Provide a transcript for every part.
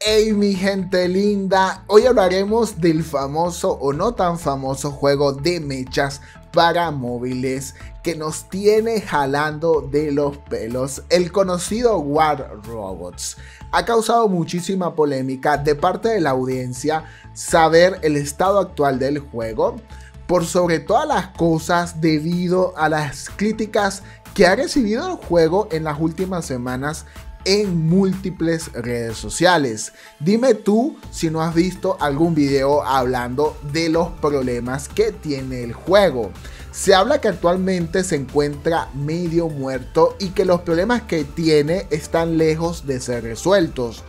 Hey mi gente linda, hoy hablaremos del famoso o no tan famoso juego de mechas para móviles que nos tiene jalando de los pelos, el conocido War Robots. Ha causado muchísima polémica de parte de la audiencia saber el estado actual del juego, por sobre todas las cosas debido a las críticas que ha recibido el juego en las últimas semanas en múltiples redes sociales. Dime tú si no has visto algún video hablando de los problemas que tiene el juego. Se habla que actualmente se encuentra medio muerto y que los problemas que tiene están lejos de ser resueltos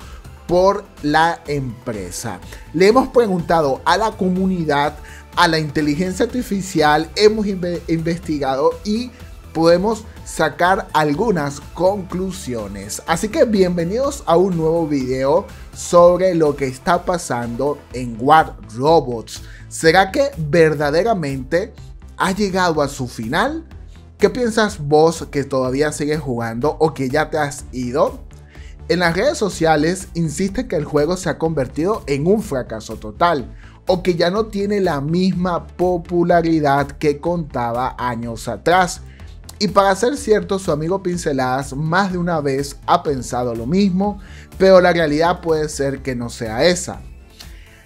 por la empresa. Le hemos preguntado a la comunidad, a la inteligencia artificial, hemos investigado y podemos sacar algunas conclusiones. Así que bienvenidos a un nuevo video sobre lo que está pasando en War Robots. ¿Será que verdaderamente ha llegado a su final? ¿Qué piensas vos que todavía sigues jugando o que ya te has ido? En las redes sociales insiste que el juego se ha convertido en un fracaso total o que ya no tiene la misma popularidad que contaba años atrás y para ser cierto, su amigo Pinceladas más de una vez ha pensado lo mismo, pero la realidad puede ser que no sea esa.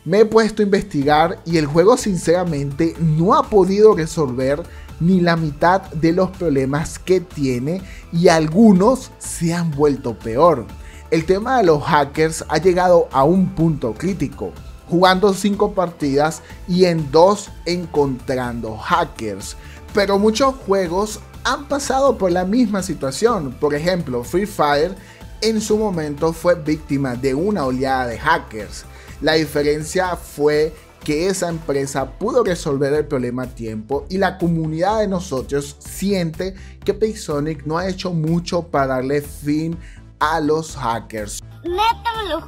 Me he puesto a investigar y el juego sinceramente no ha podido resolver ni la mitad de los problemas que tiene y algunos se han vuelto peor. El tema de los hackers ha llegado a un punto crítico, jugando 5 partidas y en 2 encontrando hackers. Pero muchos juegos han pasado por la misma situación. Por ejemplo, Free Fire en su momento fue víctima de una oleada de hackers. La diferencia fue que esa empresa pudo resolver el problema a tiempo y la comunidad de nosotros siente que Pixonic no ha hecho mucho para darle fin a los hackers. Neta, lo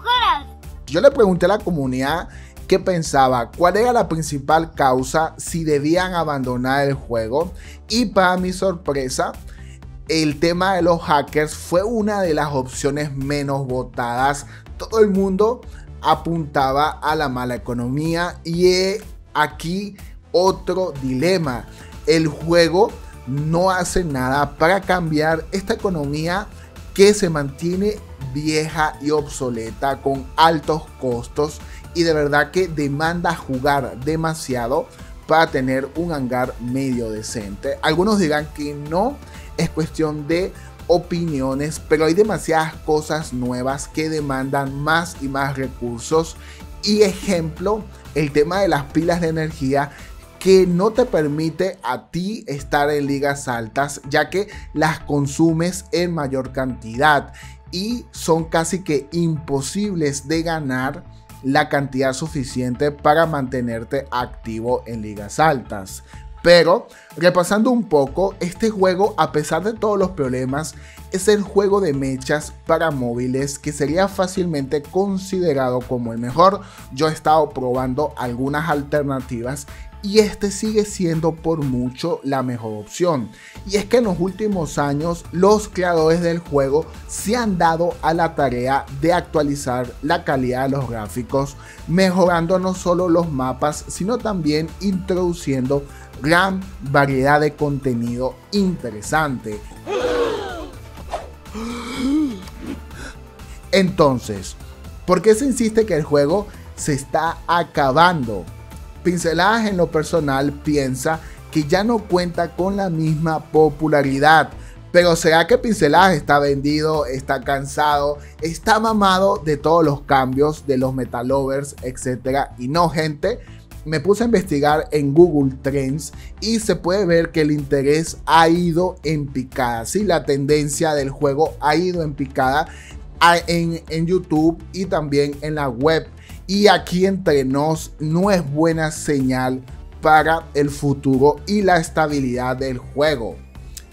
Yo le pregunté a la comunidad qué pensaba, cuál era la principal causa si debían abandonar el juego y para mi sorpresa el tema de los hackers fue una de las opciones menos votadas. Todo el mundo apuntaba a la mala economía y aquí otro dilema. El juego no hace nada para cambiar esta economía que se mantiene vieja y obsoleta con altos costos y de verdad que demanda jugar demasiado para tener un hangar medio decente. Algunos dirán que no, es cuestión de opiniones, pero hay demasiadas cosas nuevas que demandan más y más recursos. Y ejemplo, el tema de las pilas de energía que no te permite a ti estar en ligas altas, ya que las consumes en mayor cantidad y son casi que imposibles de ganar la cantidad suficiente para mantenerte activo en ligas altas. Pero, repasando un poco, este juego, a pesar de todos los problemas, es el juego de mechas para móviles que sería fácilmente considerado como el mejor. Yo he estado probando algunas alternativas y este sigue siendo por mucho la mejor opción. Y es que en los últimos años los creadores del juego se han dado a la tarea de actualizar la calidad de los gráficos, mejorando no solo los mapas, sino también introduciendo gran variedad de contenido interesante. Entonces, ¿por qué se insiste que el juego se está acabando? Pinceladas en lo personal piensa que ya no cuenta con la misma popularidad. Pero ¿será que Pinceladas está vendido, está cansado, está mamado de todos los cambios de los metalovers, etcétera? Y no, gente, me puse a investigar en Google Trends y se puede ver que el interés ha ido en picada. Sí, la tendencia del juego ha ido en picada en, en YouTube y también en la web y aquí entre nos no es buena señal para el futuro y la estabilidad del juego.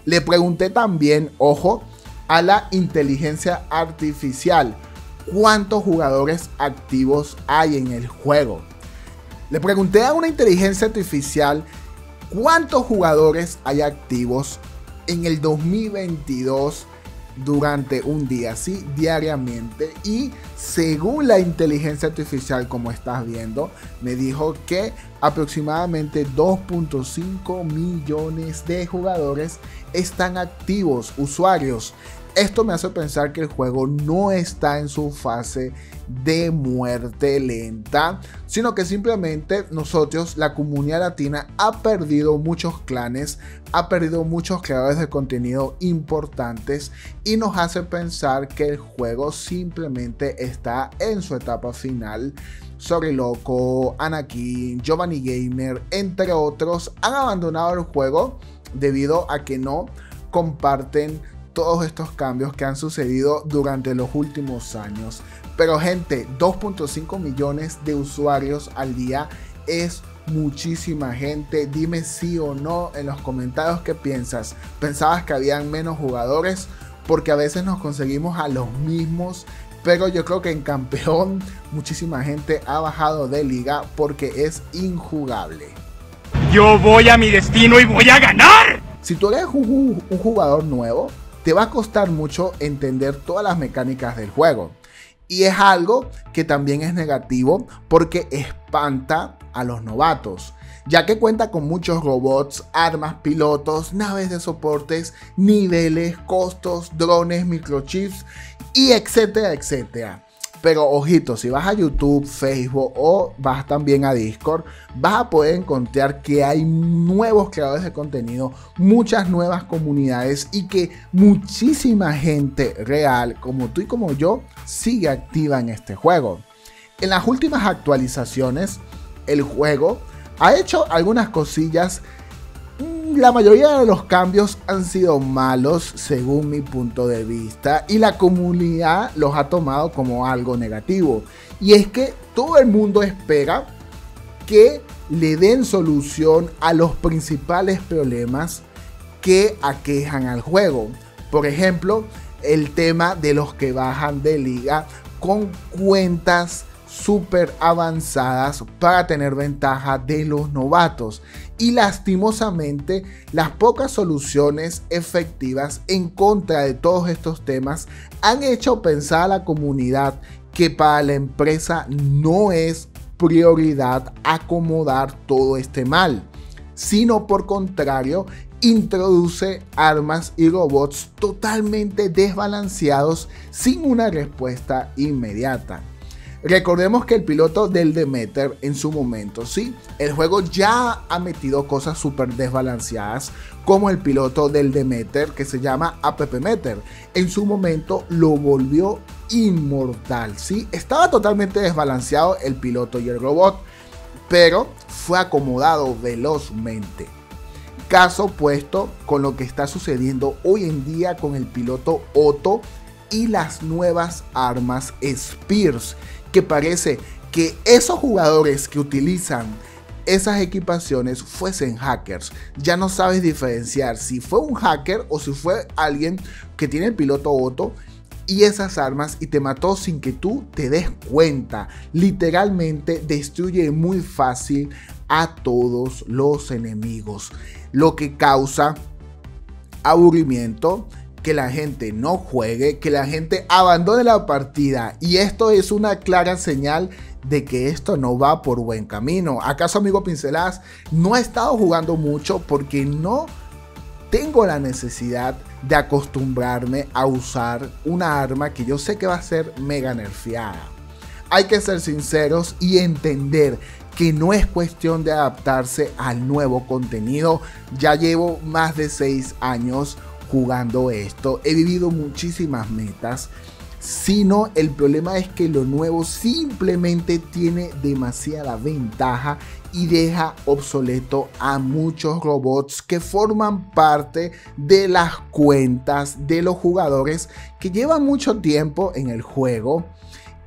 Le pregunté también, ojo, a la inteligencia artificial, ¿cuántos jugadores activos hay en el juego? Le pregunté a una inteligencia artificial cuántos jugadores hay activos en el 2022 durante un día, sí, diariamente. Y según la inteligencia artificial, como estás viendo, me dijo que aproximadamente 2.5 millones de jugadores están activos, usuarios. Esto me hace pensar que el juego no está en su fase de muerte lenta, sino que simplemente nosotros, la comunidad latina, ha perdido muchos clanes, ha perdido muchos creadores de contenido importantes y nos hace pensar que el juego simplemente está en su etapa final. Sorry Loco, Anakin, Giovanni Gamer, entre otros, han abandonado el juego debido a que no comparten todos estos cambios que han sucedido durante los últimos años. Pero gente, 2.5 millones de usuarios al día es muchísima gente. Dime sí o no en los comentarios qué piensas. ¿Pensabas que habían menos jugadores? Porque a veces nos conseguimos a los mismos. Pero yo creo que en campeón muchísima gente ha bajado de liga porque es injugable. Yo voy a mi destino y voy a ganar. Si tú eres un jugador nuevo, te va a costar mucho entender todas las mecánicas del juego. Y es algo que también es negativo porque espanta a los novatos, ya que cuenta con muchos robots, armas, pilotos, naves de soportes, niveles, costos, drones, microchips y etcétera, etcétera. Pero ojito, si vas a YouTube, Facebook o vas también a Discord, vas a poder encontrar que hay nuevos creadores de contenido, muchas nuevas comunidades y que muchísima gente real, como tú y como yo, sigue activa en este juego. En las últimas actualizaciones, el juego ha hecho algunas cosillas la mayoría de los cambios han sido malos según mi punto de vista y la comunidad los ha tomado como algo negativo. Y es que todo el mundo espera que le den solución a los principales problemas que aquejan al juego. Por ejemplo, el tema de los que bajan de liga con cuentas súper avanzadas para tener ventaja de los novatos. Y lastimosamente, las pocas soluciones efectivas en contra de todos estos temas han hecho pensar a la comunidad que para la empresa no es prioridad acomodar todo este mal, sino por contrario, introduce armas y robots totalmente desbalanceados sin una respuesta inmediata. Recordemos que el piloto del Demeter en su momento, sí, el juego ya ha metido cosas súper desbalanceadas, como el piloto del Demeter que se llama App Meter. En su momento lo volvió inmortal, sí, estaba totalmente desbalanceado el piloto y el robot, pero fue acomodado velozmente. Caso opuesto con lo que está sucediendo hoy en día con el piloto Otto y las nuevas armas Spears que parece que esos jugadores que utilizan esas equipaciones fuesen hackers. Ya no sabes diferenciar si fue un hacker o si fue alguien que tiene el piloto Otto y esas armas y te mató sin que tú te des cuenta. Literalmente destruye muy fácil a todos los enemigos, lo que causa aburrimiento que la gente no juegue, que la gente abandone la partida. Y esto es una clara señal de que esto no va por buen camino. ¿Acaso, amigo Pinceladas, no he estado jugando mucho porque no tengo la necesidad de acostumbrarme a usar una arma que yo sé que va a ser mega nerfeada? Hay que ser sinceros y entender que no es cuestión de adaptarse al nuevo contenido. Ya llevo más de 6 años jugando esto, he vivido muchísimas metas, sino el problema es que lo nuevo simplemente tiene demasiada ventaja y deja obsoleto a muchos robots que forman parte de las cuentas de los jugadores que llevan mucho tiempo en el juego.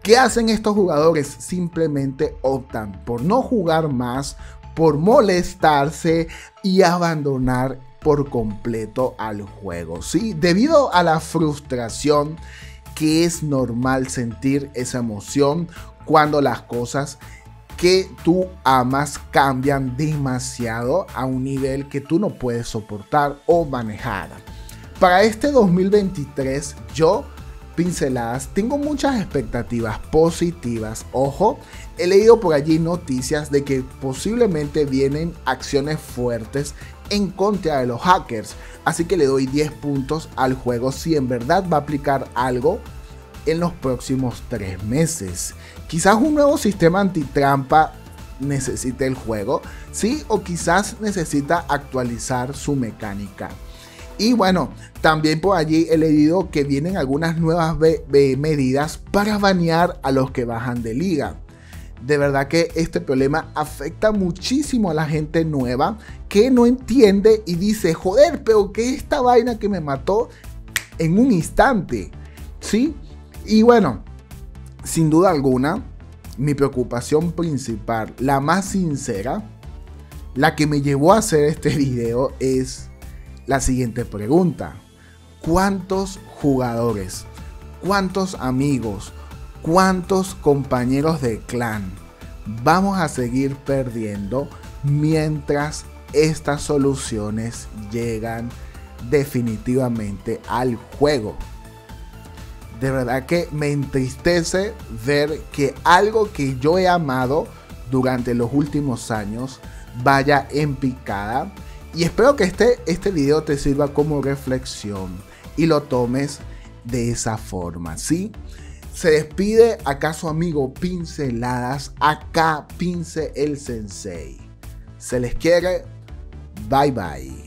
¿Qué hacen estos jugadores? Simplemente optan por no jugar más, por molestarse y abandonar por completo al juego. ¿sí? Debido a la frustración que es normal sentir esa emoción cuando las cosas que tú amas cambian demasiado a un nivel que tú no puedes soportar o manejar. Para este 2023 yo pinceladas, tengo muchas expectativas positivas. Ojo, he leído por allí noticias de que posiblemente vienen acciones fuertes en contra de los hackers. Así que le doy 10 puntos al juego si en verdad va a aplicar algo en los próximos 3 meses. Quizás un nuevo sistema antitrampa necesite el juego, sí, o quizás necesita actualizar su mecánica. Y bueno, también por allí he leído que vienen algunas nuevas medidas para banear a los que bajan de liga. De verdad que este problema afecta muchísimo a la gente nueva que no entiende y dice, joder, pero que esta vaina que me mató en un instante. ¿Sí? Y bueno, sin duda alguna, mi preocupación principal, la más sincera, la que me llevó a hacer este video es la siguiente pregunta. ¿Cuántos jugadores, cuántos amigos, cuántos compañeros de clan vamos a seguir perdiendo mientras estas soluciones llegan definitivamente al juego? De verdad que me entristece ver que algo que yo he amado durante los últimos años vaya en picada y espero que este, este video te sirva como reflexión y lo tomes de esa forma, ¿sí? Se despide acaso amigo Pinceladas, acá Pince el Sensei. Se les quiere, bye bye.